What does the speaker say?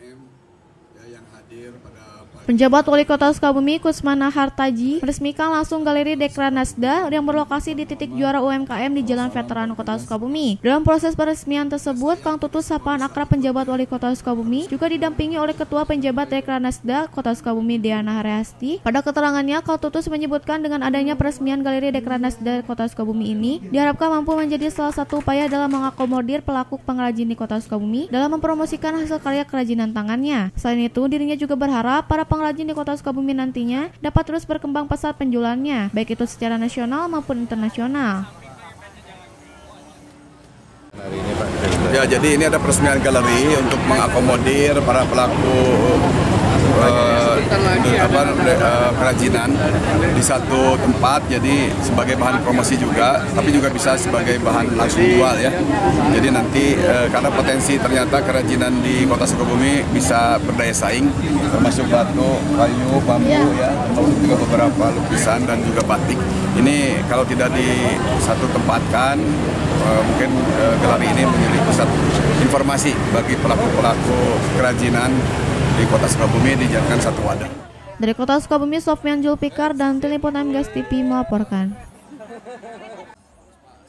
UMKM ya, Penjabat Wali Kota Sukabumi Kusmana Hartaji meresmikan langsung Galeri Dekranasda yang berlokasi di titik juara UMKM di Jalan Veteran Kota Sukabumi. Dalam proses peresmian tersebut, Kang Tutus sapaan akrab penjabat Wali Kota Sukabumi juga didampingi oleh Ketua Penjabat Dekranasda Kota Sukabumi Diana Haryasti. Pada keterangannya, Kang Tutus menyebutkan dengan adanya peresmian Galeri Dekranasda Kota Sukabumi ini diharapkan mampu menjadi salah satu upaya dalam mengakomodir pelaku pengrajin di Kota Sukabumi dalam mempromosikan hasil karya kerajinan tangannya. Selain itu, dirinya juga berharap para pengrajin di kota Sukabumi nantinya dapat terus berkembang pesat penjualannya, baik itu secara nasional maupun internasional. Ya, jadi ini ada peresmian galeri untuk mengakomodir para pelaku uh, apa, uh, kerajinan di satu tempat. Jadi sebagai bahan promosi juga, tapi juga bisa sebagai bahan langsung jual ya. Jadi nanti uh, karena potensi ternyata kerajinan di Kota Sukabumi bisa berdaya saing, termasuk batu, kayu, bambu ya, termasuk juga beberapa lukisan dan juga batik. Ini kalau tidak di satu tempatkan, uh, mungkin uh, galeri ini menjadi pusat informasi bagi pelaku-pelaku kerajinan di Kota Sukabumi dijadikan satu wadah. Dari Kota Sukabumi, Sofyan Julpikar dan Telepon MGS TV melaporkan.